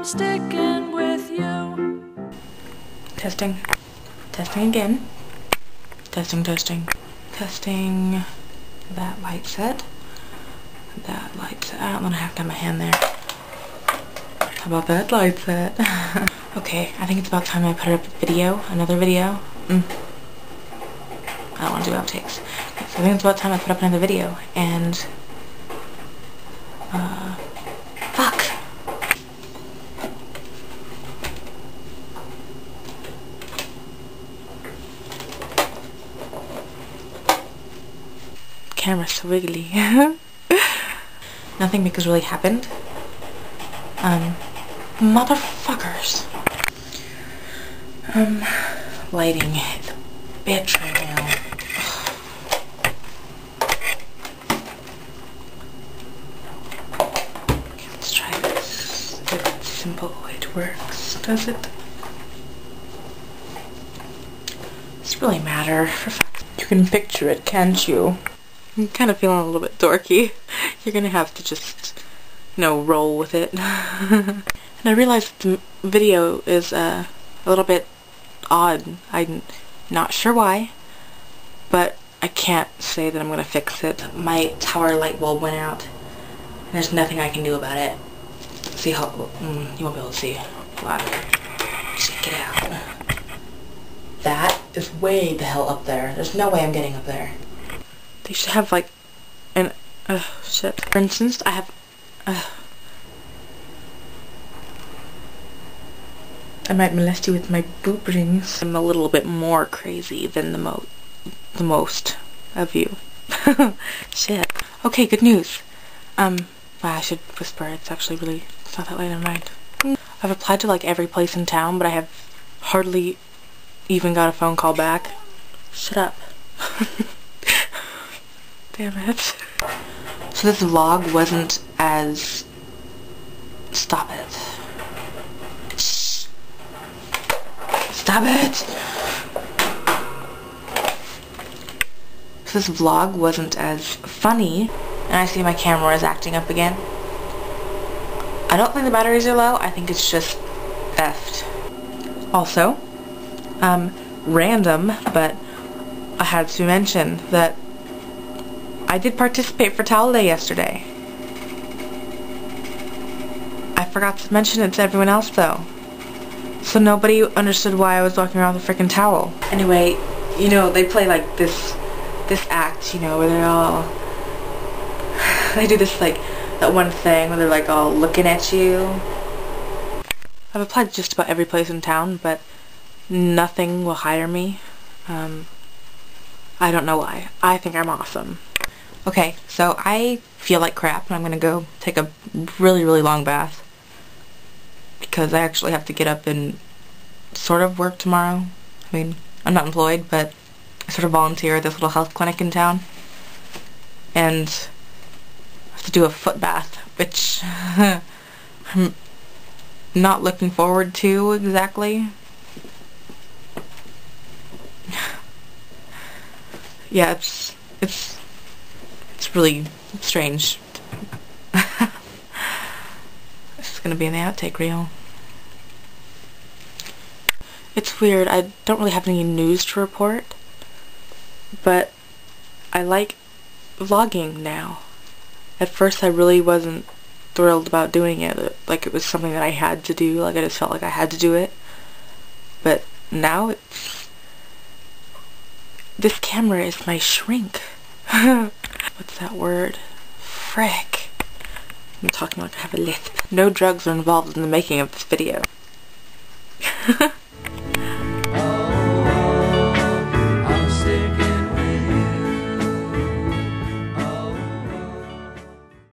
I'm sticking with you. Testing. Testing again. Testing, testing. Testing that light set. That light set. I don't want to have to have my hand there. How about that light set? okay, I think it's about time I put up a video. Another video. Mm. I don't want to do outtakes. So I think it's about time I put up another video. And... Uh... camera's so wiggly. Nothing because really happened. Um, motherfuckers. Um, lighting is a bitch right now. Okay, let's try this. It's simple. It works, does it? Does really matter? You can picture it, can't you? I'm kind of feeling a little bit dorky. You're gonna have to just, you know, roll with it. and I realize the video is uh, a little bit odd. I'm not sure why, but I can't say that I'm gonna fix it. My tower light bulb went out. And there's nothing I can do about it. See how, mm, you won't be able to see. Wow. Check it out. That is way the hell up there. There's no way I'm getting up there. They should have like an uh shit. For instance, I have uh, I might molest you with my boob rings. I'm a little bit more crazy than the mo the most of you. shit. Okay, good news. Um, wow, I should whisper. It's actually really it's not that late at night. I've applied to like every place in town, but I have hardly even got a phone call back. Shut up. Damn it. So this vlog wasn't as... Stop it. Shh. Stop it! So this vlog wasn't as funny, and I see my camera is acting up again. I don't think the batteries are low, I think it's just effed. Also, um, random, but I had to mention that I did participate for Towel Day yesterday. I forgot to mention it to everyone else though. So nobody understood why I was walking around with a freaking towel. Anyway, you know, they play like this, this act, you know, where they're all, they do this like, that one thing where they're like all looking at you. I've applied to just about every place in town, but nothing will hire me. Um, I don't know why. I think I'm awesome. Okay, so I feel like crap and I'm gonna go take a really, really long bath. Because I actually have to get up and sort of work tomorrow. I mean, I'm not employed, but I sort of volunteer at this little health clinic in town. And I have to do a foot bath, which I'm not looking forward to exactly. yeah, it's, it's it's really strange. this is going to be in the outtake reel. It's weird. I don't really have any news to report, but I like vlogging now. At first I really wasn't thrilled about doing it. Like it was something that I had to do. Like I just felt like I had to do it. But now it's... This camera is my shrink. what's that word? Frick. I'm talking like I have a lisp. No drugs are involved in the making of this video.